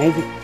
没事